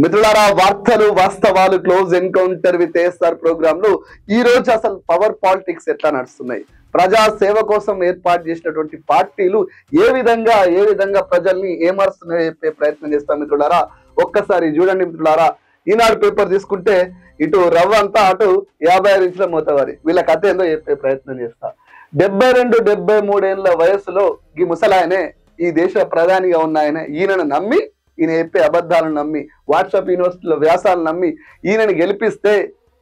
మిత్రులారా వార్తలు వాస్తవాలు క్లోజ్ ఎన్కౌంటర్ విత్ ఏఎస్ఆర్ ప్రోగ్రామ్లో ఈ రోజు అసలు పవర్ పాలిటిక్స్ ఎట్లా నడుస్తున్నాయి? ప్రజా సేవ కోసం ఏర్పాటు చేసినటువంటి పార్టీలు ఏ విధంగా ఏ విధంగా ప్రజల్ని ఏమరుస్తున్నాయో చెప్పే ప్రయత్నం చేస్తాం మిత్రులారా. ఒక్కసారి చూడండి మిత్రులారా ఈనాడు పేపర్ తీసుకుంటే ఇటు రవ్వ అంతా అటు యాభై ఐదు ఇంచుల మోతవారి. వీళ్ళ కథ ఏందో చెప్పే ప్రయత్నం చేస్తా. డెబ్బై రెండు డెబ్బై మూడేళ్ళ వయసులో ఈ ముసలాయనే ఈ దేశ ప్రధానిగా ఉన్నాయనే ఈయనను నమ్మి ఈయన చెప్పే అబద్ధాలను నమ్మి వాట్సాప్ యూనివర్సిటీలో వ్యాసాలను నమ్మి ఈయనని గెలిపిస్తే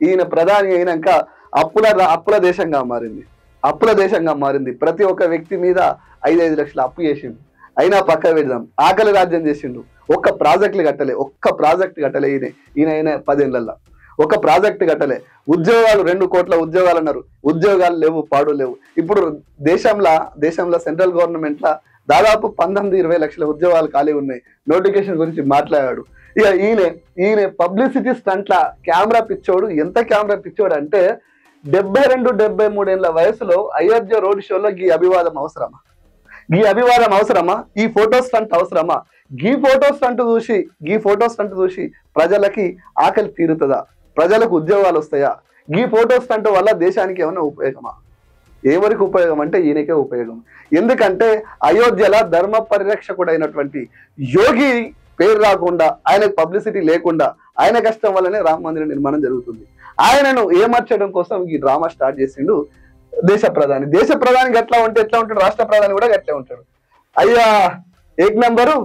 ఈయన ప్రధాని అయినాక అప్పుల అప్పుల దేశంగా మారింది. అప్పుల దేశంగా మారింది. ప్రతి ఒక్క వ్యక్తి మీద ఐదు ఐదు లక్షలు అప్పు చేసిండు. అయినా పక్క పెడదాం. ఆకలి రాజ్యం చేసిండు. ఒక్క ప్రాజెక్టులు కట్టలే. ఒక్క ప్రాజెక్ట్ కట్టలే ఈయన. ఈయన అయిన పదేళ్ళల్లో ఒక ప్రాజెక్ట్ కట్టలే. ఉద్యోగాలు రెండు కోట్ల ఉద్యోగాలు అన్నారు. ఉద్యోగాలు లేవు పాడు లేవు. ఇప్పుడు దేశంలో దేశంలో సెంట్రల్ గవర్నమెంట్లో దాదాపు పంతొమ్మిది ఇరవై లక్షల ఉద్యోగాలు ఖాళీ ఉన్నాయి. నోటిఫికేషన్ గురించి మాట్లాడాడు. ఇక ఈయన ఈయన పబ్లిసిటీ స్టంట్ల కెమెరా పిచ్చోడు. ఎంత కెమెరా పిచ్చోడు అంటే డెబ్బై రెండు డెబ్బై మూడేళ్ళ వయసులో అయోధ్య రోడ్ షోలో గీ అభివాదం అవసరమా? గీ అభివాదం అవసరమా? ఈ ఫోటో స్టంట్ అవసరమా? గీ ఫోటో స్టంట్ చూసి గీ ఫోటో స్టంట్ చూసి ప్రజలకి ఆకలి తీరుతుందా? ప్రజలకు ఉద్యోగాలు వస్తాయా? గీ ఫోటో స్టంట్ వల్ల దేశానికి ఏమైనా ఉపయోగమా? ఎవరికి ఉపయోగం అంటే ఈయనకే ఉపయోగం. ఎందుకంటే అయోధ్యల ధర్మ పరిరక్షకుడైనటువంటి యోగి పేరు రాకుండా ఆయనకు పబ్లిసిటీ లేకుండా ఆయన కష్టం వల్లనే రామ మందిర నిర్మాణం జరుగుతుంది. ఆయనను ఏమర్చడం కోసం ఈ డ్రామా స్టార్ట్ చేసిండు దేశ ప్రధాని. దేశ ప్రధానికి ఎట్లా ఉంటే ఎట్లా ఉంటాడు? రాష్ట్ర ప్రధాని కూడా ఎట్లా ఉంటాడు. అయ్యా ఏక్ నెంబరు?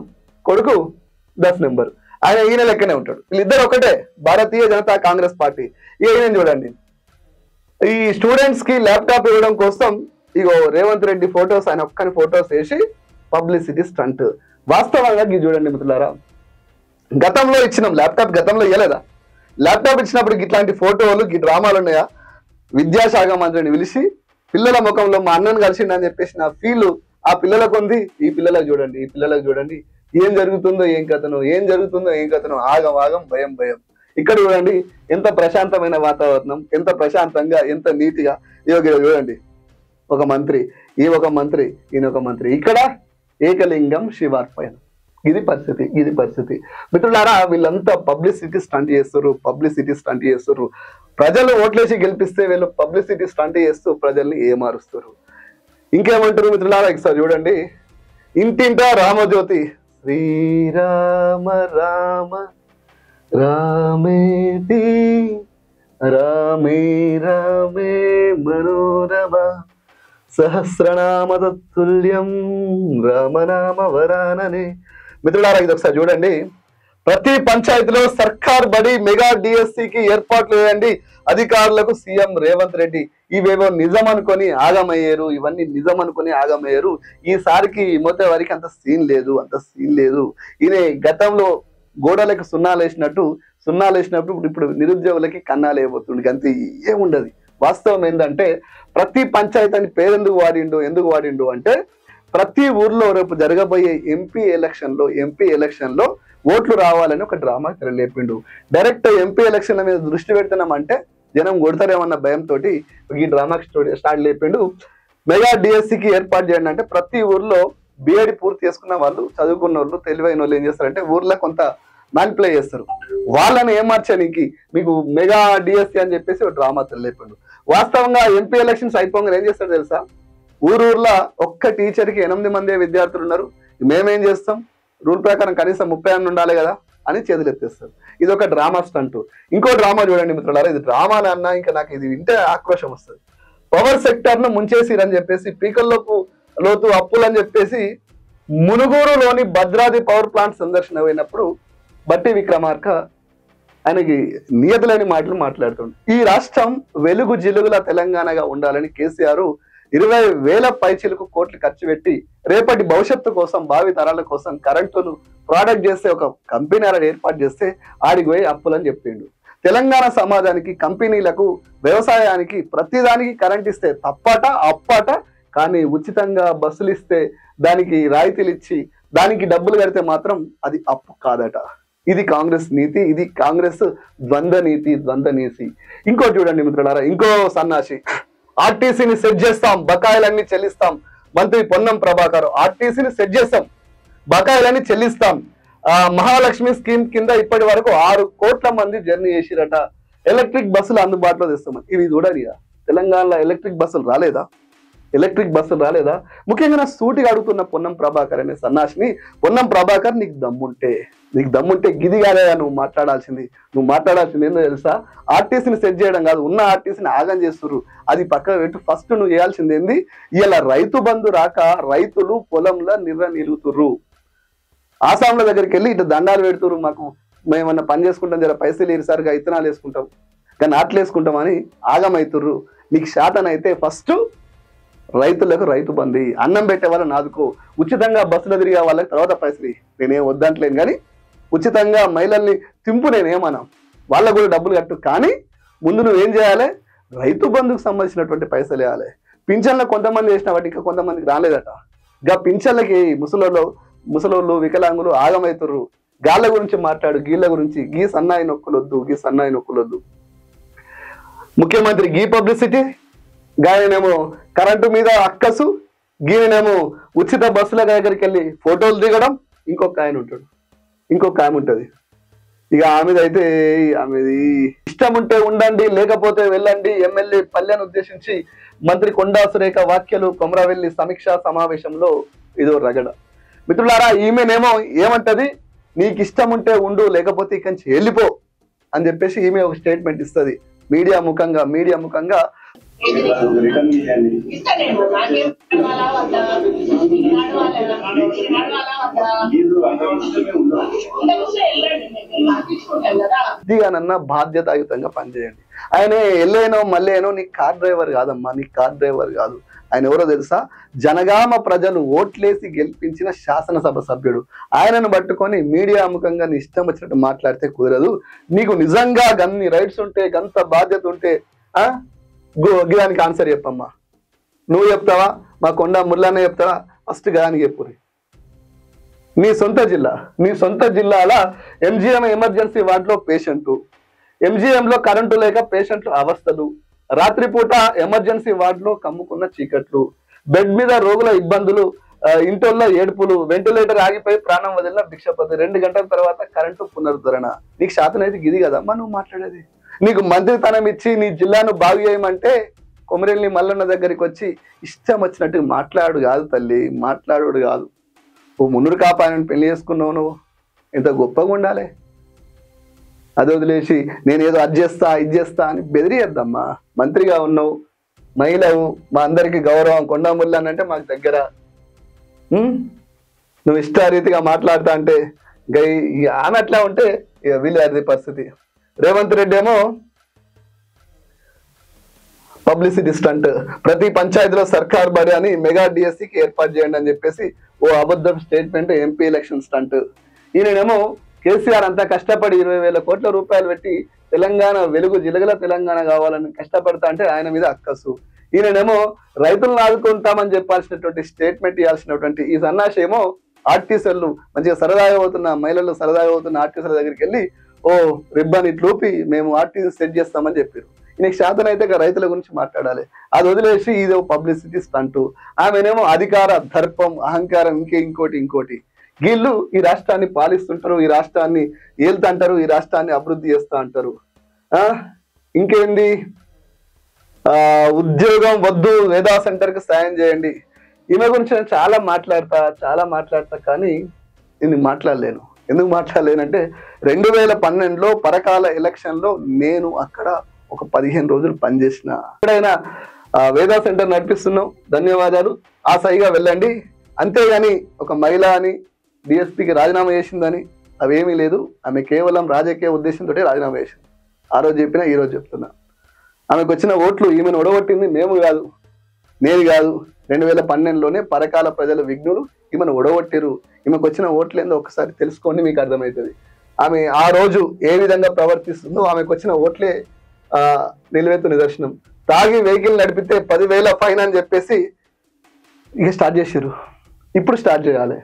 కొడుకు? దస్ నెంబరు. ఆయన ఈయన లెక్కనే ఉంటాడు. వీళ్ళిద్దరు ఒకటే భారతీయ జనతా కాంగ్రెస్ పార్టీ. ఈయన చూడండి. ఈ స్టూడెంట్స్కి ల్యాప్టాప్ ఇవ్వడం కోసం ఇగో రేవంత్ రెడ్డి ఫొటోస్ ఆయన ఒక్కని ఫొటోస్ వేసి పబ్లిసిటీ స్టంట్. వాస్తవంగా ఇది చూడండి మిత్రులారా గతంలో ఇచ్చినాం ల్యాప్టాప్ గతంలో ఇవ్వలేదా ల్యాప్టాప్ ఇచ్చినప్పుడు ఇట్లాంటి ఫోటోలు ఈ డ్రామాలు ఉన్నాయా? విద్యాశాఖ మంత్రిని పిలిచి పిల్లల ముఖంలో మా అన్నను కలిసిండని చెప్పేసి నా ఫీల్ ఆ పిల్లలకు ఉంది. ఈ పిల్లలకు చూడండి ఈ పిల్లలకు చూడండి. ఏం జరుగుతుందో ఏం కథనో ఏం జరుగుతుందో ఏం కథనో ఆగం ఆగం భయం భయం. ఇక్కడ చూడండి ఎంత ప్రశాంతమైన వాతావరణం ఎంత ప్రశాంతంగా ఎంత నీతిగా ఇగో చూడండి. ఒక మంత్రి ఈ ఒక మంత్రి ఈయన ఒక మంత్రి. ఇక్కడ ఏకలింగం శివార్పణం. ఇది పరిస్థితి ఇది పరిస్థితి. మిత్రులారా వీళ్ళంతా పబ్లిసిటీ స్టంట్ చేస్తారు పబ్లిసిటీ స్టంట్ చేస్తారు ప్రజలు ఓట్లేసి గెలిపిస్తే వీళ్ళు పబ్లిసిటీ స్టంట్ చేస్తూ ప్రజల్ని ఏమారుస్తారు ఇంకేమంటారు మిత్రులారా ఒకసారి చూడండి. ఇంటింటా రామజ్యోతి. శ్రీరామ రామ. రామేతి రామే రామే మనోరమ. సహస్రనామ తత్తుల్యం రామనామ వరాననే మిత్రులారా ఇది ఒకసారి చూడండి. ప్రతి పంచాయతీలో సర్కార్ బడి మెగా డిఎస్సికి ఏర్పాట్లు చేయండి. అధికారులకు సీఎం రేవంత్ రెడ్డి ఇవేవో నిజం అనుకొని ఆగమయ్యారు ఇవన్నీ నిజం అనుకొని ఆగమయ్యారు. ఈసారికి మోతే వారికి అంత సీన్ లేదు అంత సీన్ లేదు. ఈయన గతంలో గోడలకు సున్నాలు వేసినట్టు సున్నాలు వేసినప్పుడు ఇప్పుడు నిరుద్యోగులకి కన్నాలు వేయబోతుంది అంతే ఏముండదు. వాస్తవం ఏంటంటే ప్రతి పంచాయతీ పేరెందుకు వాడిండు ఎందుకు వాడిండు అంటే ప్రతి ఊర్లో రేపు జరగబోయే ఎంపీ ఎలక్షన్లో ఎంపీ ఎలక్షన్లో ఓట్లు రావాలని ఒక డ్రామా తెరలేపిండు. డైరెక్ట్ ఎంపీ ఎలక్షన్ల మీద దృష్టి పెడుతున్నామంటే జనం కొడతారేమన్న భయంతో ఈ డ్రామా స్టార్ట్ లేపిండు. మెగా డిఎస్సికి ఏర్పాటు చేయండి అంటే ప్రతి ఊర్లో బిఎడ్ పూర్తి చేసుకున్న వాళ్ళు చదువుకున్న వాళ్ళు తెలివైన వాళ్ళు ఏం చేస్తారంటే ఊర్లో కొంత మ్యాన్ప్లే చేస్తారు. వాళ్ళని ఏమార్చడానికి మీకు మెగా డిఎస్సీ అని చెప్పేసి ఒక డ్రామా తెలియపిండు వాస్తవంగా ఎంపీ ఎలక్షన్స్ అయిపోగానే ఏం చేస్తాడు తెలుసా? ఊరూర్లో ఒక్క టీచర్కి ఎనిమిది మంది విద్యార్థులు ఉన్నారు. మేమేం చేస్తాం? రూల్ ప్రకారం కనీసం ముప్పై అన్న ఉండాలి కదా అని చేతులు ఎత్తేస్తారు. ఇది ఒక డ్రామా స్టంట్. ఇంకో డ్రామా చూడండి మిత్రులారా ఇది డ్రామా అన్నా ఇంకా నాకు ఇది వింటే ఆక్రోషం వస్తుంది. పవర్ సెక్టర్ను ముంచేసిరని చెప్పేసి పీకల్లోపు లోతు అప్పులు అని చెప్పేసి మునుగోరులోని భద్రాది పవర్ ప్లాంట్ సందర్శన పోయినప్పుడు బట్టి విక్రమార్క ఆయనకి నియతలేని మాటలు మాట్లాడుతుండు. ఈ రాష్ట్రం వెలుగు జిలుగుల తెలంగాణగా ఉండాలని కేసీఆర్ ఇరవై వేల పైచీలకు కోట్లు ఖర్చు పెట్టి రేపటి భవిష్యత్తు కోసం భావి తరాల కోసం కరెంటును ప్రోడక్ట్ చేస్తే ఒక కంపెనీ ఏర్పాటు చేస్తే ఆడికి పోయి అప్పులని చెప్పిండు. తెలంగాణ సమాజానికి కంపెనీలకు వ్యవసాయానికి ప్రతిదానికి కరెంట్ ఇస్తే తప్పట అప్పట కానీ ఉచితంగా బస్సులు ఇస్తే దానికి రాయితీలు ఇచ్చి దానికి డబ్బులు కడితే మాత్రం అది అప్పు కాదట. ఇది కాంగ్రెస్ నీతి ఇది కాంగ్రెస్ ద్వంద్వ నీతి ద్వంద్వ నీతి. ఇంకో చూడండి మిత్రులారా ఇంకో సన్నాసి. ఆర్టీసీని సెట్ చేస్తాం బకాయిలన్నీ చెల్లిస్తాం. మంత్రి పొన్నం ప్రభాకర్ ఆర్టీసీని సెట్ చేస్తాం బకాయిలన్నీ చెల్లిస్తాం. ఆ, మహాలక్ష్మి స్కీమ్ కింద ఇప్పటి వరకు ఆరు కోట్ల మంది జర్నీ చేసిరట. ఎలక్ట్రిక్ బస్సులు అందుబాటులో తెస్తామని. ఇవి చూడాలి తెలంగాణలో ఎలక్ట్రిక్ బస్సులు రాలేదా? ఎలక్ట్రిక్ బస్సులు రాలేదా? ముఖ్యంగా నా సూటిగా అడుగుతున్న పొన్నం ప్రభాకర్ అనే సన్నాసిని పొన్నం ప్రభాకర్ నీకు దమ్ముంటే నీకు దమ్ముంటే గిది కాలేదా నువ్వు మాట్లాడాల్సింది. నువ్వు మాట్లాడాల్సింది ఏందో తెలుసా? ఆర్టీసీని సెట్ చేయడం కాదు ఉన్న ఆర్టీసీని ఆగం చేస్తుర్రు. అది పక్కన పెట్టి ఫస్ట్ నువ్వు చేయాల్సింది ఏంది? ఇలా రైతు బంధు రాక రైతులు పొలంలో నిర్ర నిలుగుతుర్రు ఆసాంల దగ్గరికి వెళ్ళి ఇటు దండాలు పెడుతుర్రు మాకు మేమన్నా పని చేసుకుంటాం జర పైసలు ఇరిసారిగా ఇత్తనాలు వేసుకుంటాం. కానీ ఆటలు వేసుకుంటామని ఆగమవుతుర్రు ఆగమైతుర్రు. నీకు శాతం అయితే ఫస్ట్ రైతులకు రైతు బంది అన్నం పెట్టే వాళ్ళని ఆదుకో ఉచితంగా బస్సులో తిరిగే వాళ్ళకి తర్వాత పైసలు నేనేం వద్దంటలేను కానీ ఉచితంగా మహిళల్ని తింపు నేనేమన్నా వాళ్ళకు కూడా డబ్బులు కట్టు. కానీ ముందు నువ్వేం చేయాలి? రైతు బంధుకు సంబంధించినటువంటి పైసలు వేయాలి. పింఛన్లో కొంతమంది వేసిన వాటి ఇంకా కొంతమందికి రాలేదట. గా పింఛన్లకి ముసలోళ్ళు ముసలోళ్ళు వికలాంగులు ఆగమవుతుర్రు గాళ్ళ గురించి మాట్లాడు గీళ్ళ గురించి. గీ సన్నాయి నొక్కులొద్దు గీ సన్నాయి నొక్కులొద్దు. ముఖ్యమంత్రి గీ పబ్లిసిటీ గాయనేమో కరెంటు మీద అక్కసు గీయనేమో ఉచిత బస్సుల దగ్గరికి వెళ్ళి ఫోటోలు దిగడం ఇంకొక ఆయన ఉంటాడు. ఇంకొక ఆమె ఉంటుంది. ఇక ఆమెది అయితే ఆమెది ఇష్టం ఉంటే ఉండండి లేకపోతే వెళ్ళండి ఎమ్మెల్యే పల్లెను ఉద్దేశించి మంత్రి కొండా సురేఖ వ్యాఖ్యలు కొమరవెల్లి సమీక్షా సమావేశంలో ఇదో రగడ. మిత్రులారా ఈమెనేమో ఏమంటది? నీకు ఇష్టం ఉంటే ఉండు లేకపోతే ఇక్కడి నుంచి వెళ్ళిపో అని చెప్పేసి ఈమె ఒక స్టేట్మెంట్ ఇస్తుంది. మీడియా ముఖంగా మీడియా ముఖంగా రిటర్న్ బాధ్యతాయుతంగా పనిచేయండి. ఆయన ఎల్లైనో మళ్ళేనో నీ కార్ డ్రైవర్ కాదమ్మా నీ కార్ డ్రైవర్ కాదు. ఆయన ఎవరో తెలుసా? జనగామ ప్రజలు ఓట్లేసి గెలిపించిన శాసనసభ సభ్యుడు. ఆయనను పట్టుకొని మీడియా ముఖంగా నీ ఇష్టం వచ్చినట్టు మాట్లాడితే కుదరదు. నీకు నిజంగా గన్ని రైట్స్ ఉంటే గంత బాధ్యత ఉంటే దానికి ఆన్సర్ చెప్పమ్మా. నువ్వు చెప్తావా? మా కొండ ముర్లానే చెప్తావా ఫస్ట్ గానికి చెప్పురి నీ సొంత జిల్లా నీ సొంత జిల్లాల ఎంజిఎం ఎమర్జెన్సీ వార్డులో పేషెంట్. ఎంజిఎంలో కరెంటు లేక పేషెంట్లు అవస్థలు. రాత్రిపూట ఎమర్జెన్సీ వార్డులో కమ్ముకున్న చీకట్లు. బెడ్ మీద రోగుల ఇబ్బందులు ఆ, ఇంటోల్లో ఏడుపులు వెంటిలేటర్ ఆగిపోయి ప్రాణం వదిలిన భిక్షపతి. రెండు గంటల తర్వాత కరెంటు పునరుద్ధరణ. నీకు శాతం అయితే గిది కదమ్మా నువ్వు మాట్లాడేది? నీకు మంత్రితనం ఇచ్చి నీ జిల్లాను బాగు చేయమంటే కొమరెల్లి మల్లన్న దగ్గరికి వచ్చి ఇష్టం వచ్చినట్టు మాట్లాడు కాదు తల్లి మాట్లాడు కాదు. ఓ మునురు కాపాయని పెళ్ళి చేసుకున్నావు నువ్వు. ఎంత గొప్పగా ఉండాలి. అది వదిలేసి నేను ఏదో అది చేస్తా ఇది చేస్తా అని బెదిరియద్దమ్మా మంత్రిగా ఉన్నావు మహిళవు మా అందరికి గౌరవం కొండముళ్ళు అని అంటే మాకు దగ్గర. నువ్వు ఇష్టారీతిగా మాట్లాడుతా అంటే గై ఇక ఆమె అట్లా ఉంటే ఇక వీళ్ళది పరిస్థితి. రేవంత్ రెడ్డి ఏమో పబ్లిసిటీ స్టంట్. ప్రతి పంచాయతీలో సర్కార్ బడి అని మెగా డిఎస్సికి ఏర్పాటు చేయండి అని చెప్పేసి ఓ అబద్ధం స్టేట్మెంట్ ఎంపీ ఎలక్షన్ స్టంట్. ఈయనేమో కేసీఆర్ అంతా కష్టపడి ఇరవై వేల కోట్ల రూపాయలు పెట్టి తెలంగాణ వెలుగు జిలగల తెలంగాణ కావాలని కష్టపడతా అంటే ఆయన మీద అక్కసు. ఈయననేమో రైతులను ఆదుకుంటామని చెప్పాల్సినటువంటి స్టేట్మెంట్ ఇవ్వాల్సినటువంటి ఈ సన్నాసి ఆర్టీసీలు మంచిగా సరదాగా అవుతున్న మహిళలు సరదాగా అవుతున్న ఆర్టీసీల దగ్గరికి వెళ్ళి ఓ రిబ్బన్ ఇట్లూపి మేము ఆర్టీసీ సెట్ చేస్తామని చెప్పారు. ఈయనకి శాతం అయితే రైతుల గురించి మాట్లాడాలి. అది వదిలేసి ఇదో పబ్లిసిటీ స్టంటు. ఆమెనేమో అధికార దర్పం అహంకారం ఇంకే ఇంకోటి ఇంకోటి. వీళ్ళు ఈ రాష్ట్రాన్ని పాలిస్తుంటారు ఈ రాష్ట్రాన్ని ఏళ్తుంటారు ఈ రాష్ట్రాన్ని అభివృద్ధి చేస్తా అంటారు. ఆ? ఇంకేంది? ఆ ఉద్యోగం వద్దు వేదా సెంటర్కి సాయం చేయండి. ఈమె గురించి నేను చాలా మాట్లాడతా చాలా మాట్లాడతా కానీ నేను మాట్లాడలేను. ఎందుకు మాట్లాడలేనంటే రెండు వేల పన్నెండులో పరకాల ఎలక్షన్లో నేను అక్కడ ఒక పదిహేను రోజులు పనిచేసిన. ఎక్కడైనా వేదా సెంటర్ నడిపిస్తున్నాం. ధన్యవాదాలు. ఆ సైగా వెళ్ళండి. అంతేగాని ఒక మహిళ అని డిఎస్పికి రాజీనామా చేసిందని అవేమీ లేదు. ఆమె కేవలం రాజకీయ ఉద్దేశంతో రాజీనామా చేసింది. ఆ రోజు చెప్పినా ఈరోజు చెప్తున్నా. ఆమెకు వచ్చిన ఓట్లు ఈమెను ఒడగొట్టింది మేము కాదు. నేను కాదు. రెండు వేల పన్నెండులోనే పరకాల ప్రజల విఘ్నులు ఈమెను ఒడగొట్టిరు ఈమెకు వచ్చిన ఓట్లు ఏందో ఒకసారి తెలుసుకోండి మీకు అర్థమవుతుంది. ఆమె ఆ రోజు ఏ విధంగా ప్రవర్తిస్తుందో ఆమెకు వచ్చిన ఓట్లే ఆ నిలువెత్తు నిదర్శనం. తాగి వెహికల్ నడిపితే పదివేల ఫైన్ అని చెప్పేసి ఇక స్టార్ట్ చేసారు ఇప్పుడు స్టార్ట్ చేయాలి.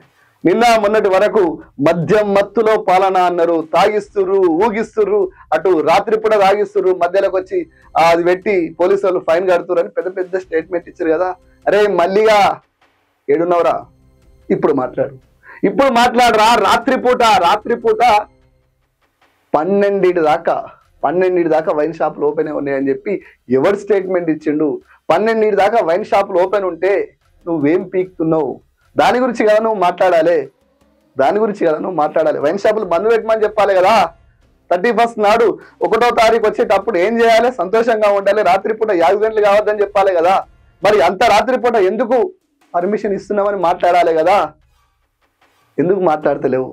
నిన్న మొన్నటి వరకు మద్యం మత్తులో పాలన అన్నారు. తాగిస్తురు ఊగిస్తురు అటు రాత్రి కూడా తాగిస్తురు మధ్యలోకి వచ్చి అది పెట్టి పోలీసు వాళ్ళు ఫైన్ కడుతుర్రు అని పెద్ద పెద్ద స్టేట్మెంట్ ఇచ్చారు కదా. అరే మళ్ళీగా ఏడున్నవరా? ఇప్పుడు మాట్లాడు. ఇప్పుడు మాట్లాడరా రాత్రిపూట రాత్రిపూట పన్నెండింటి దాకా పన్నెండింటి దాకా వైన్ షాపులు ఓపెన్ ఉన్నాయని చెప్పి ఎవరు స్టేట్మెంట్ ఇచ్చిండు? పన్నెండింటి దాకా వైన్ షాపులు ఓపెన్ ఉంటే నువ్వేం పీక్తున్నావు? దాని గురించి కదా నువ్వు మాట్లాడాలి? దాని గురించి కదా నువ్వు మాట్లాడాలి? వైన్ షాపులు బంద్ పెట్టమని చెప్పాలి కదా? థర్టీ ఫస్ట్ నాడు ఒకటో తారీఖు వచ్చేటప్పుడు ఏం చేయాలి? సంతోషంగా ఉండాలి. రాత్రిపూట యాక్సిడెంట్లు కావద్దని చెప్పాలి కదా? మరి అంత రాత్రిపూట ఎందుకు పర్మిషన్ ఇస్తున్నామని మాట్లాడాలి కదా? ఎందుకు మాట్లాడతలేవు?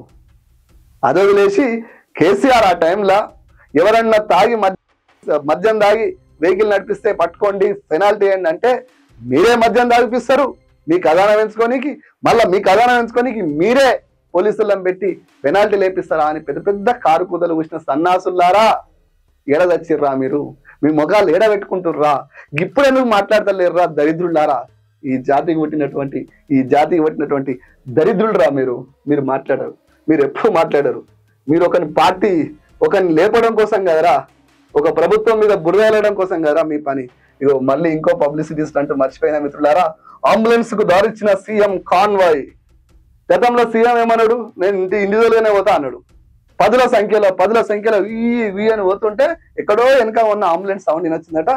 అది లేచి కేసీఆర్ ఆ టైంలో ఎవరన్నా తాగి మద్యం తాగి వెహికల్ నడిపిస్తే పట్టుకోండి పెనాల్టీ ఏంటంటే అంటే మీరే మద్యం తాగిపిస్తారు మీ ఖజానా పెంచుకోనికి మళ్ళీ మీ ఖజానా పెంచుకోనికి మీరే పోలీసులను పెట్టి పెనాల్టీ లేపిస్తారా అని పెద్ద పెద్ద కారు కూదలు కూసిన సన్నాసుల్లారా? ఏడదచ్చిర్రా మీరు? మీ మొగాలు ఏడబెట్టుకుంటుర్రా ఇప్పుడే నువ్వు ఎందుకు మాట్లాడతలేరురా దరిద్రులారా ఈ జాతికి పుట్టినటువంటి ఈ జాతికి పుట్టినటువంటి దరిద్రులరా మీరు? మీరు మాట్లాడరు. మీరు ఎప్పుడు మాట్లాడరు. మీరు ఒకని పార్టీ ఒకరిని లేపడం కోసం కదరా? ఒక ప్రభుత్వం మీద బురద వెళ్ళడం కోసం కదరా మీ పని? ఇగో మళ్ళీ ఇంకో పబ్లిసిటీ స్టంట్ మర్చిపోయిన మిత్రులారా అంబులెన్స్కు దారిచ్చిన సీఎం కాన్వాయ్. గతంలో సీఎం ఏమన్నాడు? నేను ఇంటి ఇండివిజువల్ గానే పోతా అన్నాడు. పదుల సంఖ్యలో పదుల సంఖ్యలో ఈ వి అని పోతుంటే ఎక్కడో వెనక ఉన్న అంబులెన్స్ సౌండ్ వినొచ్చిందట.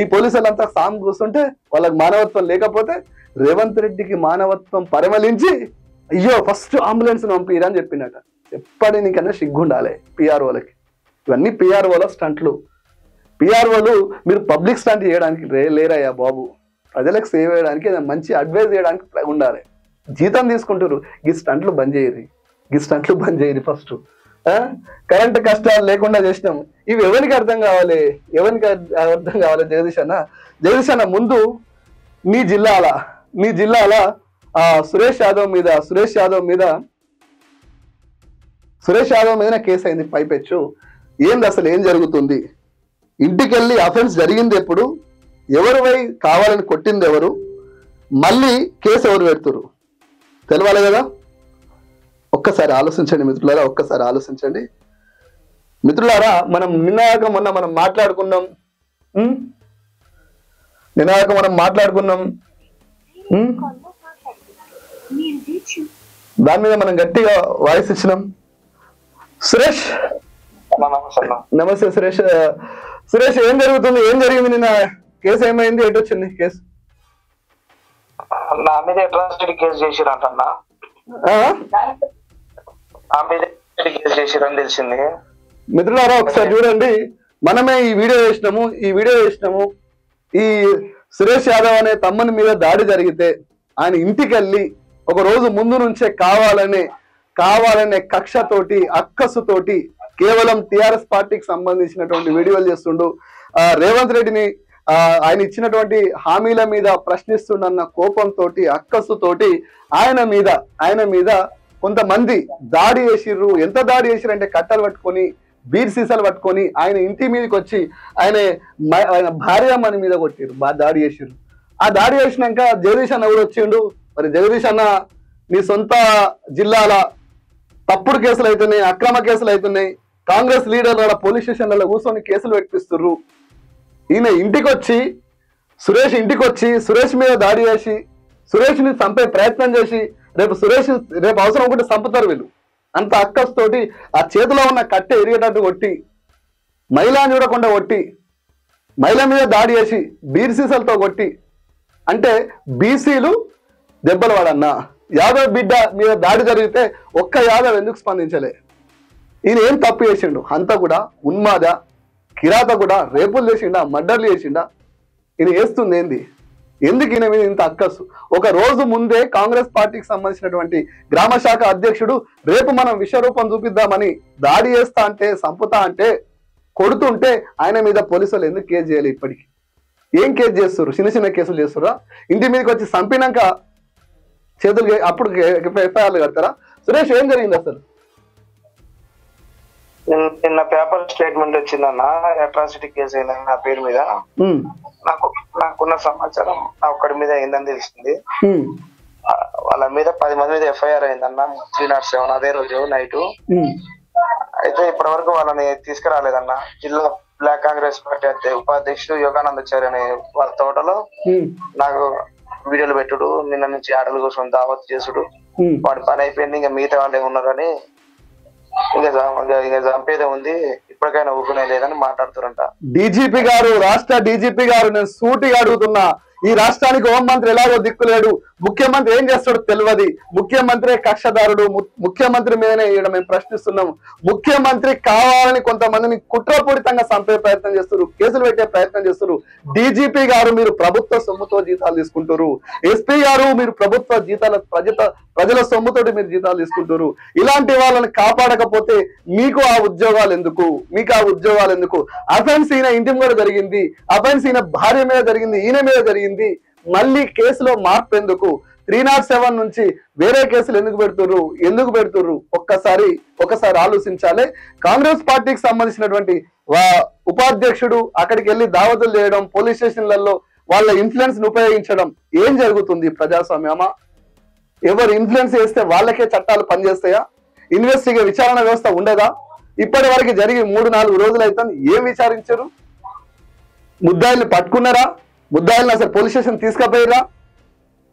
ఈ పోలీసులంతా సామ్ కూస్తుంటే వాళ్ళకి మానవత్వం లేకపోతే రేవంత్ రెడ్డికి మానవత్వం పరిమళించి అయ్యో ఫస్ట్ అంబులెన్స్ పంపిరా అని చెప్పిండట ఎప్పటి నీకన్నా సిగ్గుండాలి పిఆర్ఓలకి. ఇవన్నీ పిఆర్ఓల స్టంట్లు. పిఆర్ఓలు మీరు పబ్లిక్ స్టంట్ చేయడానికి లేరయ్యా బాబు. ప్రజలకు సేవ్ చేయడానికి మంచి అడ్వైజ్ చేయడానికి ఉండాలి. జీతం తీసుకుంటారు ఈ స్టంట్లు బంద్ చేయరు ఈ స్టంట్లు బంద్ చేయరు ఫస్ట్ కరెంట్ కష్టాలు లేకుండా చేసినాం ఇవి ఎవరికి అర్థం కావాలి? ఎవరికి అర్థం కావాలి జగదీష్ అన్న? జగదీష్ అన్న ముందు మీ జిల్లాల మీ జిల్లాల ఆ సురేష్ యాదవ్ మీద సురేష్ యాదవ్ మీద సురేష్ యాదవ్ మీద కేసు అయింది పైపెచ్చు. ఏంది అసలు ఏం జరుగుతుంది? ఇంటికి వెళ్ళి అఫెన్స్ జరిగింది ఎప్పుడు? ఎవరు వై కావాలని కొట్టింది ఎవరు? మళ్ళీ కేసు ఎవరు పెడుతురు? తెలవాలి కదా? ఒక్కసారి ఆలోచించండి మిత్రులారా ఒక్కసారి ఆలోచించండి. మిత్రులారా మనం నిన్నాక మొన్న మనం మాట్లాడుకున్నాం. ఉం? నిన్నాక మనం మాట్లాడుకున్నాం? దాని మీద మనం గట్టిగా వాయిస్ ఇచ్చినాం. సురేష్? నమస్తే సురేష్. సురేష్ ఏం జరుగుతుంది? ఏం జరిగింది నిన్న? కేసు ఏమైంది? ఎటు వచ్చింది కేసు? నా మీద అట్రాసిటీ కేసు? నా మీద చేసిరని తెలిసింది. మిత్రులారా ఒకసారి చూడండి. మనమే ఈ వీడియో చేసినాము ఈ వీడియో చేసినాము ఈ సురేష్ యాదవ్ అనే తమ్ముని మీద దాడి జరిగితే ఆయన ఇంటికి వెళ్ళి ఒక రోజు ముందు నుంచే కావాలనే కావాలనే కక్షతోటి అక్కసుతోటి కేవలం టిఆర్ఎస్ పార్టీకి సంబంధించినటువంటి వీడియోలు చేస్తుండు. ఆ, రేవంత్ రెడ్డిని ఆయన ఇచ్చినటువంటి హామీల మీద ప్రశ్నిస్తుండన్న కోపంతో అక్కసుతోటి ఆయన మీద ఆయన మీద కొంతమంది దాడి చేసిర్రు. ఎంత దాడి చేసిర్రు అంటే కట్టలు పట్టుకొని బీర్ సీసాలు పట్టుకొని ఆయన ఇంటి మీదకి వచ్చి ఆయన ఆయన భార్య భార్యమ్మని మీద కొట్టిరు బాగా దాడి చేసిర్రు. ఆ దాడి చేసినాక జగదీష్ అన్న కూడా వచ్చిండు? మరి జగదీష్ అన్న నీ సొంత జిల్లాల తప్పుడు కేసులు అవుతున్నాయి అక్రమ కేసులు అవుతున్నాయి కాంగ్రెస్ లీడర్లు పోలీస్ స్టేషన్లలో కూర్చొని కేసులు పెట్టిస్తుర్రు. ఈయన ఇంటికి వచ్చి సురేష్ ఇంటికి వచ్చి సురేష్ మీద దాడి చేసి సురేష్ని చంపే ప్రయత్నం చేసి రేపు సురేష్ రేపు అవసరం ఒకటి చంపుతారు వీళ్ళు. అంత అక్కస్తోటి ఆ చేతిలో ఉన్న కట్టె ఎరిగేటట్టు కొట్టి మహిళ చూడకుండా కొట్టి మహిళ మీద దాడి చేసి బీర్సీసలతో కొట్టి అంటే బీసీలు దెబ్బలు వాడన్నా యాదవ్ బిడ్డ మీద దాడి జరిగితే ఒక్క యాదవ్ ఎందుకు స్పందించలే? ఈయన ఏం తప్పు చేసిండు? అంతా కూడా ఉన్మాద. కిరాత కూడా రేపులు చేసిండా మర్డర్లు చేసిండా? ఈయన వేస్తుంది ఏంది? ఎందుకు ఈయన మీద ఇంత అక్కసు? ఒక రోజు ముందే కాంగ్రెస్ పార్టీకి సంబంధించినటువంటి గ్రామ శాఖ అధ్యక్షుడు రేపు మనం విశ్వరూపం చూపిద్దామని దాడి చేస్తా అంటే సంపుతా అంటే కొడుతుంటే ఆయన మీద పోలీసులు ఎందుకు కేసు చేయాలి ఇప్పటికి? ఏం కేసు చేస్తారు చిన్న చిన్న కేసులు చేస్తారా ఇంటి మీదకి వచ్చి చంపినాక చేతులు అప్పుడు ఎఫ్ఐఆర్లు కడతారా? సురేష్ ఏం జరిగింది అసలు? నిన్న- పేపర్ స్టేట్మెంట్ వచ్చిందన్న అట్రాసిటీ కేసు అయింది నా పేరు మీద. నాకు నాకున్న సమాచారం నా ఒక్కడి మీద అయిందని తెలిసింది. వాళ్ళ మీద పది మంది మీద ఎఫ్ఐఆర్ అయిందన్న త్రీ నాట్ సెవెన్ అదే రోజు నైట్. అయితే ఇప్పటి వరకు వాళ్ళని తీసుకురాలేదన్న. జిల్లా బ్లాక్ కాంగ్రెస్ పార్టీ అధ్య- ఉపాధ్యక్షుడు యోగానందాచారి అనే వాళ్ళ తోటలో నాకు వీడియోలు పెట్టుడు నిన్న నుంచి ఆటల కోసం దావత్ చేసుడు. వాడి పని అయిపోయింది ఇంకా మిగతా వాళ్ళే ఉన్నారని ఇంకా ఇంకా- ఇంకా చంపేదే ఉంది. ఇప్పటికైనా ఊరుకునే లేదని మాట్లాడుతారంట డీజీపీ గారు రాష్ట్ర డీజీపీ గారు నేను సూటిగా అడుగుతున్నా. ఈ రాష్ట్రానికి హోంమంత్రి ఎలాగో దిక్కులేడు ముఖ్యమంత్రి ఏం చేస్తాడో తెలియదు ముఖ్యమంత్రి కక్షదారుడు. ము- ముఖ్యమంత్రి మీదనే ఇక్కడ మేము ప్రశ్నిస్తున్నాము. ముఖ్యమంత్రి కావాలని కొంతమందిని కుట్రపూరితంగా చంపే ప్రయత్నం చేస్తారు కేసులు పెట్టే ప్రయత్నం చేస్తారు డీజీపీ గారు మీరు ప్రభుత్వ సొమ్ముతో జీతాలు తీసుకుంటారు ఎస్పీ గారు మీరు ప్రభుత్వ జీతాల ప్రజల ప్రజల సొమ్ముతోటి మీరు జీతాలు తీసుకుంటారు ఇలాంటి వాళ్ళని కాపాడకపోతే మీకు ఆ ఉద్యోగాలు ఎందుకు? మీకు ఆ ఉద్యోగాలు ఎందుకు? అఫెన్స్ ఈయన ఇంటి మీద జరిగింది. అఫెన్స్ ఈయన భార్య మీద జరిగింది. ఈయన మీద జరిగింది. మళ్ళీ కేసులో మార్పు ఎందుకు త్రీ నాట్ సెవెన్ నుంచి వేరే కేసులు ఎందుకు పెడుతుర్రు? ఎందుకు పెడుతుర్రు? ఒక్కసారి ఒకసారి ఆలోచించాలి. కాంగ్రెస్ పార్టీకి సంబంధించినటువంటి ఉపాధ్యక్షుడు అక్కడికి వెళ్ళి దావతులు చేయడం పోలీస్ స్టేషన్లలో వాళ్ళ ఇన్ఫ్లుయెన్స్ ఉపయోగించడం ఏం జరుగుతుంది ప్రజాస్వామ్యమా ఎవరు ఇన్ఫ్లుయెన్స్ చేస్తే వాళ్ళకే చట్టాలు పనిచేస్తాయా? ఇన్వెస్టిగే విచారణ వ్యవస్థ ఉండేదా? ఇప్పటి వరకు జరిగి మూడు నాలుగు రోజులు అవుతుంది. ఏం విచారించరు? ముద్దాయిల్ని పట్టుకున్నారా? ముద్దాయిల్ని అసలు పోలీస్ స్టేషన్ తీసుకుపోయిరా?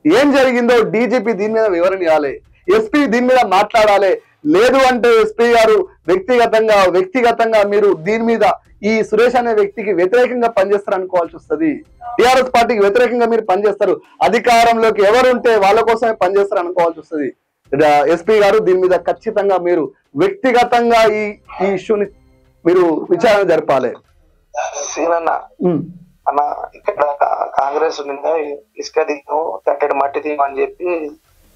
ఏం జరిగిందో డీజీపీ దీని మీద వివరణ ఇవ్వాలి. ఎస్పీ దీని మీద మాట్లాడాలి. లేదు అంటే ఎస్పీ గారు వ్యక్తిగతంగా వ్యక్తిగతంగా మీరు దీని మీద ఈ సురేష్ అనే వ్యక్తికి వ్యతిరేకంగా పనిచేస్తారు అనుకోవాల్సి వస్తుంది. టిఆర్ఎస్ పార్టీకి వ్యతిరేకంగా మీరు పనిచేస్తారు. అధికారంలోకి ఎవరు ఉంటే వాళ్ళ కోసమే పనిచేస్తారు అనుకోవాల్సి వస్తుంది ఎస్పీ గారు దీని మీద ఖచ్చితంగా మీరు వ్యక్తిగతంగా ఈ ఈ ఇష్యూని మీరు విచారణ జరపాలి. అన్న ఇక్కడ కాంగ్రెస్ నిన్న ఇసుక దిగు తట్టడి మట్టి తీయమని చెప్పి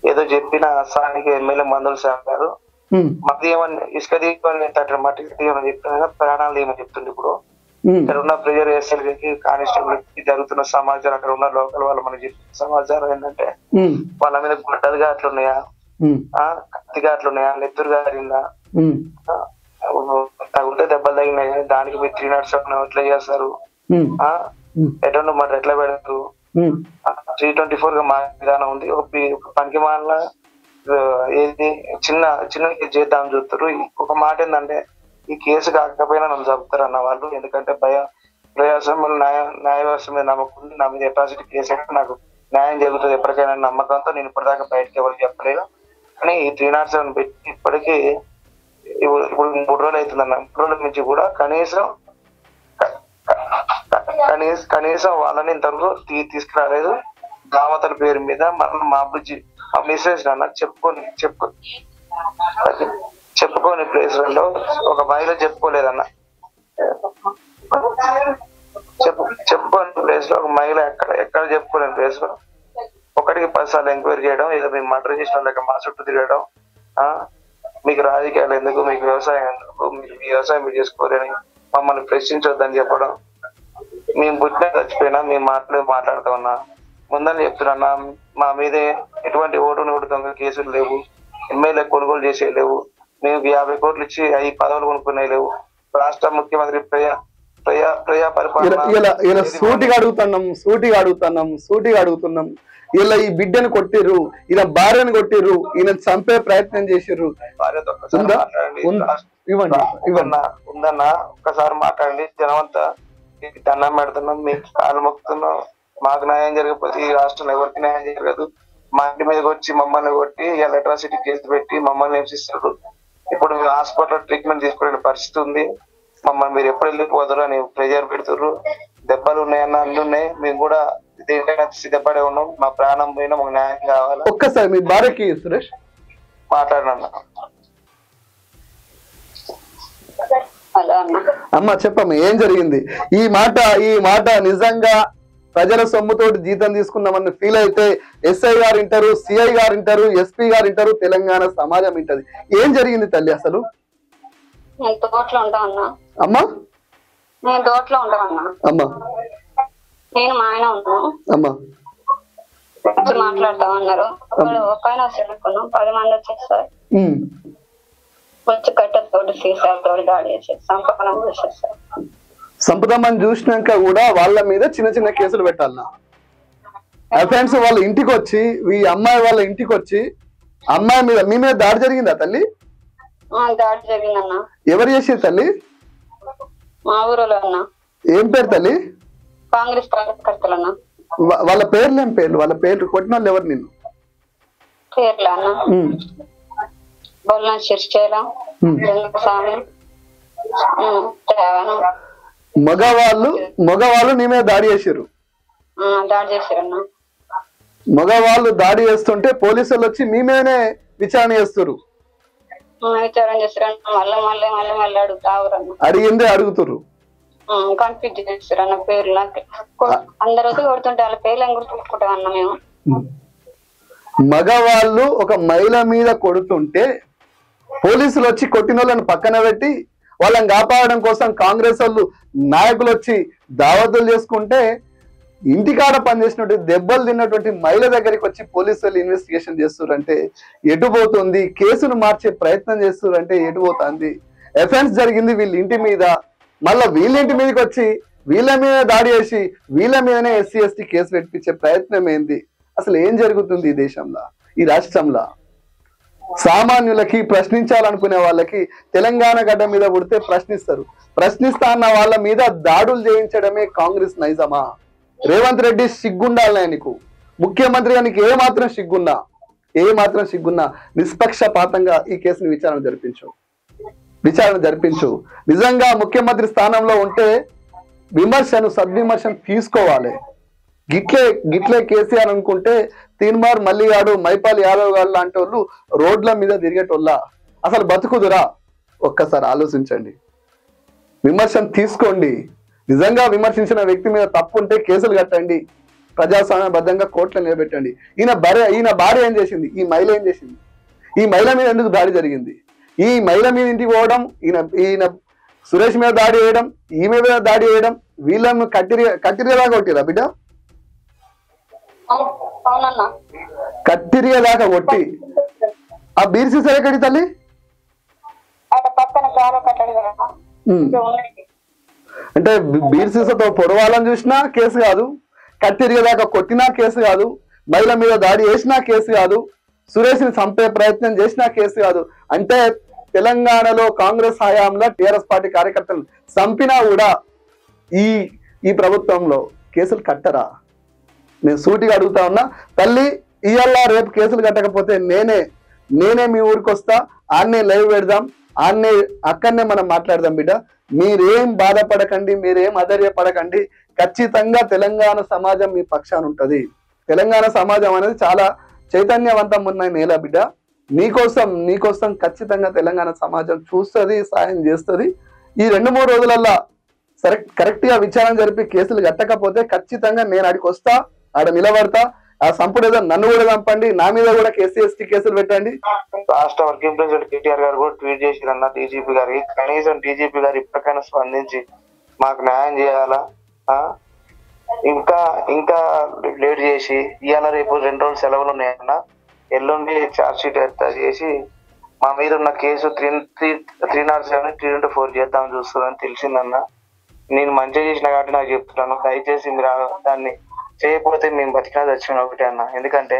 ఏదో చెప్పిన స్థానిక ఎమ్మెల్యే మందులు సార్ గారు ఉమ్, మట్టి ఏమని ఇసుక దిగుని తట్టడి మట్టి తీయమని చెప్తున్నా ప్రాణాలు తీయమని చెప్తుంది ఇప్పుడు. ఇక్కడ ఉన్న ప్రెజర్ ఎస్ఎల్కి కానిస్టేబుల్ జరుగుతున్న సమాచారం అక్కడ ఉన్న లోకల్ వాళ్ళు మనకి చెప్పిన సమాచారం ఏంటంటే వాళ్ళ మీద గుడ్డలు ఘాట్లున్నాయా ఉమ్, ఆ కత్తి ఘాట్లున్నాయా నెత్తురు గారిందా? తగులితే దెబ్బలు తగినాయి దానికి మీరు త్రీ నాట్స్ చేస్తారు ఉమ్, ఆ ఉమ్, ఎటువంటి మరి ఎట్లా పెడతారు. త్రీ ట్వంటీ ఫోర్గా మా విధానం ఉంది. ఒక పనికి మాల ఏది చిన్న చిన్న చేద్దామని చూస్తారు. ఒక మాట ఏంటంటే ఈ కేసు కాకపోయినా నన్ను చంపుతారు అన్న వాళ్ళు ఎందుకంటే భయం ప్రజాస్వామ్యం న్యాయ న్యాయ వ్యవస్థ మీద నమ్మకం ఉంది. నా మీద అట్రాసిటీ కేసు నాకు న్యాయం జరుగుతుంది. ఎప్పటికైనా నమ్మకంతో నేను ఇప్పటిదాకా బయటకు ఎవరికి చెప్పలేదు. కానీ ఈ త్రీ నాట్ సెవెన్ పెట్టి ఇప్పటికీ ఇప్పుడు ఇప్పుడు మూడు రోజులు అవుతుందన్న. మూడు రోజుల నుంచి కూడా కనీసం కనీసం కనీసం వాళ్ళని ఇంతవరకు తీ- తీసుకురాలేదు. దావతల పేరు మీద మనం మా బుజ్జి ఆ మిస్సెస్ నాన్న చెప్పుకొని చెప్పు చెప్పుకోని ప్లేస్లలో ఒక మహిళ చెప్పుకోలేదన్న చెప్పు చెప్పుకోని ప్లేస్లో ఒక మహిళ ఎక్కడ ఎక్కడ చెప్పుకోలేని ప్లేస్లో ఒకటికి పది సార్లు ఎంక్వైరీ చేయడం ఏదో మేము మర్డర్ చేసిన లేక మా చుట్టూ తిరగడం మీకు రాజకీయాలు ఎందుకు మీకు వ్యవసాయం ఎందుకు మీరు మీ వ్యవసాయం మీరు చేసుకోలేని మమ్మల్ని ప్రశ్నించొద్దని చెప్పడం మేము పుట్టిన చచ్చిపోయినా మేము మాట్లాడి మాట్లాడుతామన్నా ముందని చెప్తున్నా మా మీదే ఎటువంటి ఓటు నోటు దొంగ కేసులు లేవు. ఎమ్మెల్యే కొనుగోలు చేసే లేవు. మేము యాభై కోట్లు ఇచ్చి అవి పదవులు కొనుక్కునే లేవు. రాష్ట్ర ముఖ్యమంత్రి ప్రజా ప్రజా ఇలా పరిపాలన సూటిగా అడుగుతున్నాం సూటిగా అడుగుతున్నాం సూటిగా అడుగుతున్నాం. ఇలా ఈ బిడ్డను కొట్టిర్రు ఈయన భార్యను కొట్టిర్రు ఈయన చంపే ప్రయత్నం చేసిర్రు. ఉందన్నా ఒక్కసారి మాట్లాడండి. జనమంతా దండం పెడుతున్నాం మీకు కాలు మొక్కుతున్నాం. మాకు న్యాయం జరగకపోతే ఈ రాష్ట్రంలో ఎవరికి న్యాయం జరగదు. మా ఇంటి మీదకి వచ్చి మమ్మల్ని కొట్టి ఎలక్ట్రాసిటీ కేసు పెట్టి మమ్మల్ని హింసిస్తారు ఇప్పుడు మేము హాస్పిటల్ ట్రీట్మెంట్ తీసుకునే పరిస్థితి ఉంది. మమ్మల్ని మీరు ఎప్పుడు వెళ్ళిపోతారు అని ప్రెజర్ పెడుతుర్రు. దెబ్బలు ఉన్నాయన్న అన్ని ఉన్నాయి మేము కూడా దేనికైనా సిద్ధపడే ఉన్నాం. మా ప్రాణం పోయినా మాకు న్యాయం కావాలా? ఒక్కసారి మీ భార్యకి సురేష్. మాట్లాడినా హలో అన్న అమ్మ చెప్పమ్మ ఏం జరిగింది? ఈ మాట ఈ మాట నిజంగా ప్రజల సొమ్ముతోటి జీతం తీసుకున్నామని ఫీల్ అయితే ఎస్ఐ గారు ఇంటారు సిఐ గారు ఇంటారు ఎస్పీ గారు ఇంటారు తెలంగాణ సమాజం ఇంటది. ఏం జరిగింది తల్లి అసలు? తోటలో ఉంటా అన్నా అమ్మా? నేను తోటలో ఉంటా అన్నా అమ్మా? నేను మా ఆయన ఉన్నాను అమ్మా? వచ్చి మాట్లాడతాం అన్నారు ఒకడు ఒక ఆయన వచ్చేసుకున్నాం పది మంది వచ్చేస్తారు. వచ్చి కట్టెతోటి సీసాలు తోటి దాడి చేసేసి సంపకలం చేసేస్తారు సంపదమ్మని చూసినాక కూడా వాళ్ళ మీద చిన్న చిన్న కేసులు పెట్టాలన్నా. అఫెన్స్ వాళ్ళ ఇంటికి వచ్చి ఈ అమ్మాయి వాళ్ళ ఇంటికి వచ్చి అమ్మాయి మీద మీ మీద దాడి జరిగిందా తల్లి? దాడి జరిగిందన్న. ఎవరు చేసేది తల్లి? మా ఊరిలో అన్న. ఏం పేరు తల్లి? కాంగ్రెస్ కార్యకర్తలన్న. వాళ్ళ పేర్లు ఏం పేర్లు? వాళ్ళ పేర్లు కొట్టిన వాళ్ళు ఎవరు నిన్ను? పేర్లు అన్న. బొల్ల. స్వామి మగవాళ్ళు మగవాళ్ళు నీ మీద దాడి చేసారు దాడి చేశారన్న మగవాళ్ళు దాడి చేస్తుంటే పోలీసులు వచ్చి మీ మీదనే విచారణ చేస్తారు చేశారన్న మళ్ళీ మళ్ళీ మళ్ళీ మళ్ళీ అడిగిందే అడుగుతురు కన్ఫ్యూజ్ పేర్లు అందరు కొడుతుంటే వాళ్ళ పేర్లు ఏం గుర్తుపెట్టుకుంటాం అన్న మేము. మగవాళ్ళు ఒక మహిళ మీద కొడుతుంటే పోలీసులు వచ్చి కొట్టిన వాళ్ళని పక్కన పెట్టి వాళ్ళని కాపాడడం కోసం కాంగ్రెస్ వాళ్ళు నాయకులు వచ్చి దావతులు చేసుకుంటే ఇంటికాడ పనిచేసినటువంటి దెబ్బలు తిన్నటువంటి మహిళ దగ్గరికి వచ్చి పోలీసు వాళ్ళు ఇన్వెస్టిగేషన్ చేస్తున్నారంటే ఎటుపోతుంది కేసును మార్చే ప్రయత్నం చేస్తున్నారంటే ఎటుపోతుంది ఎఫెన్స్ జరిగింది వీళ్ళ ఇంటి మీద. మళ్ళా వీళ్ళ ఇంటి మీదకి వచ్చి వీళ్ళ మీద దాడి చేసి వీళ్ళ మీదనే ఎస్సీ ఎస్టీ కేసు పెట్టించే ప్రయత్నం ఏంది? అసలు ఏం జరుగుతుంది ఈ దేశంలో? ఈ రాష్ట్రంలో? సామాన్యులకి ప్రశ్నించాలనుకునే వాళ్ళకి తెలంగాణ గడ్డ మీద పుడితే ప్రశ్నిస్తారు. ప్రశ్నిస్తా అన్న వాళ్ళ మీద దాడులు చేయించడమే కాంగ్రెస్ నైజమా? రేవంత్ రెడ్డి సిగ్గుండాలి ఆయనకు ముఖ్యమంత్రి నీకు ఏ మాత్రం సిగ్గున్నా? ఏ మాత్రం సిగ్గున్నా? నిష్పక్షపాతంగా ఈ కేసుని విచారణ జరిపించు. విచారణ జరిపించు. నిజంగా ముఖ్యమంత్రి స్థానంలో ఉంటే విమర్శను సద్విమర్శను తీసుకోవాలి. గిట్లే గిట్లే కేసీఆర్ అనుకుంటే తీన్మార్ మల్లిగాడు మైపాల్ యాదవ్ గారు లాంటి వాళ్ళు రోడ్ల మీద తిరిగేటోళ్ళ. అసలు బతుకుదురా? ఒక్కసారి ఆలోచించండి. విమర్శం తీసుకోండి. నిజంగా విమర్శించిన వ్యక్తి మీద తప్పు ఉంటే కేసులు కట్టండి. ప్రజాస్వామ్యబద్ధంగా కోర్టులో నిలబెట్టండి. ఈయన భార్య ఈయన భార్య ఏం చేసింది? ఈ మహిళ ఏం చేసింది? ఈ మహిళ మీద ఎందుకు దాడి జరిగింది? ఈ మహిళ మీద ఇంటికి పోవడం ఈయన ఈయన సురేష్ మీద దాడి చేయడం ఈమె మీద దాడి చేయడం వీళ్ళను కట్టిరి కట్టిరిగా కొట్టిరా బిడ్డ? అవును- అవునన్నా కత్తిరిగా దాకా కొట్టి ఆ బీర్ సీసా ఎక్కడి తల్లి అంటే బీ- బీర్ సీసాతో పొడవాలని చూసినా కేసు కాదు. కత్తిరిగా దాకా కొట్టినా కేసు కాదు. మహిళ మీద దాడి చేసినా కేసు కాదు. సురేష్ని చంపే ప్రయత్నం చేసినా కేసు కాదు. అంటే తెలంగాణలో కాంగ్రెస్ హయాంలో టిఆర్ఎస్ పార్టీ కార్యకర్తలు చంపినా కూడా ఈ ఈ ప్రభుత్వంలో కేసులు కట్టరా? నేను సూటిగా అడుగుతా ఉన్నా తల్లి ఇవాళ రేపు కేసులు కట్టకపోతే నేనే నేనే మీ ఊరికి వస్తా ఆన్నే లైవ్ పెడదాం ఆన్నే అక్కడనే మనం మాట్లాడదాం బిడ్డ. మీరేం బాధపడకండి మీరేం అధైర్యపడకండి. ఖచ్చితంగా తెలంగాణ సమాజం మీ పక్షాన ఉంటుంది. తెలంగాణ సమాజం అనేది చాలా చైతన్యవంతం ఉన్న నేల బిడ్డ. నీకోసం నీకోసం ఖచ్చితంగా తెలంగాణ సమాజం చూస్తుంది సాయం చేస్తుంది. ఈ రెండు మూడు రోజులల్లో సరే కరెక్ట్గా విచారణ జరిపి కేసులు కట్టకపోతే ఖచ్చితంగా నేను అడిగి వస్తా. ఆడ నిలబడతా. ఆ సంపుడు ఏదో నన్ను కూడా చంపండి నా మీద కూడా కేసీ ఎస్టీ కేసులు పెట్టండి. రాష్ట్ర వర్కింగ్ ప్రెసిడెంట్ కేటీఆర్ గారు కూడా ట్వీట్ చేసిరన్న డీజీపీ గారికి కనీసం డీజీపీ గారు ఇప్పటికైనా స్పందించి మాకు న్యాయం చేయాలా? ఇంకా ఇంకా లేట్ చేసి ఇవాళ రేపు రెండు రోజులు సెలవులు ఉన్నాయన్న ఎల్లుండి ఛార్జ్ షీట్ చేసి మా మీద ఉన్న case three three three not seven three twenty four చేద్దామని చూస్తుందని తెలిసిందన్న. నేను మంచిగా చేసిన కాబట్టి నాకు చెప్తున్నాను. దయచేసి మీరు దాన్ని చేయకపోతే మేము బతికినా చచ్చిన ఒకటే అన్న. ఎందుకంటే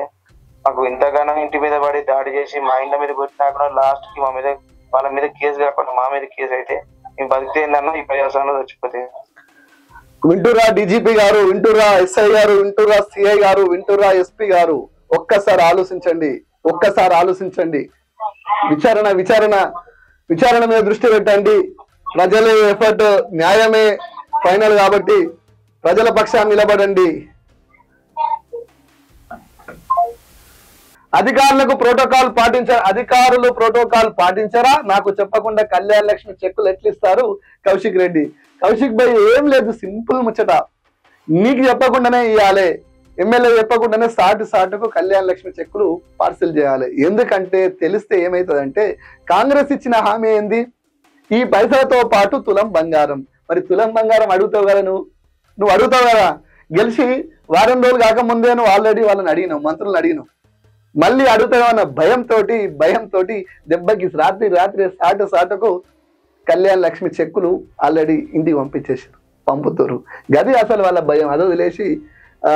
మాకు ఇంతగానో ఇంటి మీద పడి దాడి చేసి మా ఇంటి మీద కొట్టినా కూడా లాస్ట్కి మా మీద వాళ్ళ మీద కేసు కాకుండా మా మీద కేసు అయితే మేము బతికితే ఏందన్నా ఈ ప్రజాస్వామ్యంలో చచ్చిపోతే. వింటురా డీజీపీ గారు వింటురా ఎస్ఐ గారు వింటురా సిఐ గారు వింటురా ఎస్పీ గారు ఒక్కసారి ఆలోచించండి ఒక్కసారి ఆలోచించండి. విచారణ విచారణ విచారణ మీద దృష్టి పెట్టండి. ప్రజల ఎఫర్ట్ న్యాయమే ఫైనల్ కాబట్టి ప్రజల పక్షాన్ని నిలబడండి. అధికారులకు ప్రోటోకాల్ పాటించారు అధికారులు ప్రోటోకాల్ పాటించరా? నాకు చెప్పకుండా కళ్యాణ లక్ష్మి చెక్కులు ఎట్లా ఇస్తారు కౌశిక్ రెడ్డి. కౌశిక్ భాయ్ ఏం లేదు సింపుల్ ముచ్చట. నీకు చెప్పకుండానే ఇవ్వాలి ఎమ్మెల్యే చెప్పకుండానే సాటు సాటుకు కళ్యాణ లక్ష్మి చెక్కులు పార్సిల్ చేయాలి. ఎందుకంటే తెలిస్తే ఏమవుతుందంటే కాంగ్రెస్ ఇచ్చిన హామీ ఏంది? ఈ పైసలతో పాటు తులం బంగారం. మరి తులం బంగారం అడుగుతావు కదా నువ్వు? నువ్వు అడుగుతావు కదా? గెలిచి వారం రోజులు కాకముందే నువ్వు ఆల్రెడీ వాళ్ళని అడిగినావు మంత్రులను అడిగినావు. మళ్ళీ అడుగుతామన్న భయంతో భయంతో దెబ్బకి రాత్రి రాత్రి సాట సాటకు కళ్యాణ్ లక్ష్మి చెక్కులు ఆల్రెడీ ఇంటికి పంపించేసారు పంపుతారు. గది అసలు వాళ్ళ భయం. అదో వదిలేసి ఆ